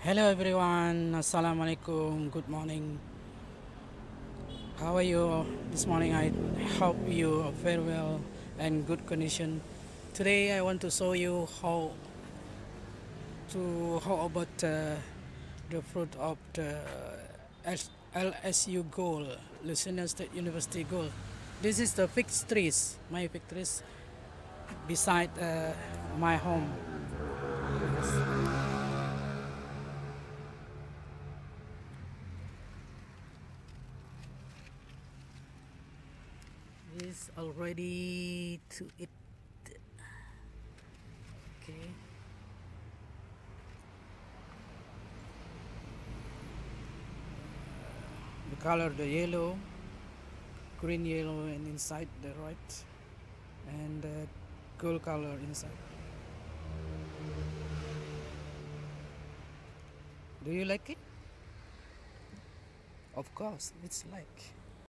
Hello everyone, Assalamualaikum, good morning. How are you this morning? I hope you are very well and good condition. Today I want to show you how to how about uh, the fruit of the S- LSU gold, Louisiana State University gold This is the fig trees, my fig trees beside uh, my home. Is already to eat okay. The color the yellow green yellow and inside the right and the gold color inside. Do you like it? Of course it's like